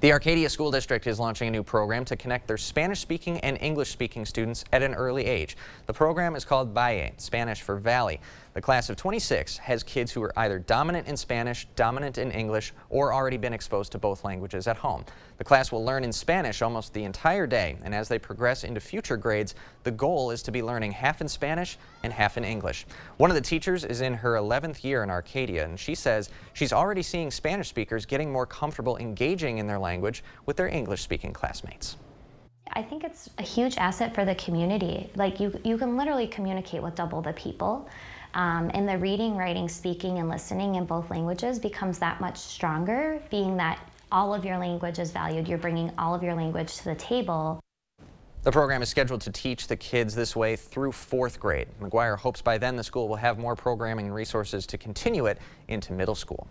The Arcadia School District is launching a new program to connect their Spanish-speaking and English-speaking students at an early age. The program is called Valle, Spanish for Valley. The class of 26 has kids who are either dominant in Spanish, dominant in English, or already been exposed to both languages at home. The class will learn in Spanish almost the entire day, and as they progress into future grades, the goal is to be learning half in Spanish and half in English. One of the teachers is in her 11th year in Arcadia, and she says she's already seeing Spanish speakers getting more comfortable engaging in their language with their English-speaking classmates. I think it's a huge asset for the community. Like you, you can literally communicate with double the people. Um, and the reading, writing, speaking, and listening in both languages becomes that much stronger, being that all of your language is valued. You're bringing all of your language to the table. The program is scheduled to teach the kids this way through fourth grade. McGuire hopes by then the school will have more programming and resources to continue it into middle school.